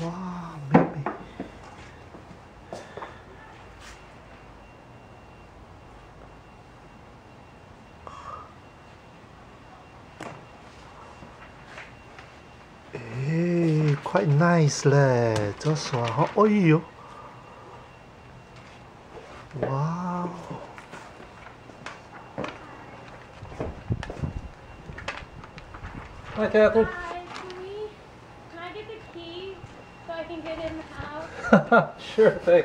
Wow, baby. Hey, quite nice leh. This one. How are you? Wow. Hi, Catherine. Hi, can we? Can I get the key? So I can get sure thing.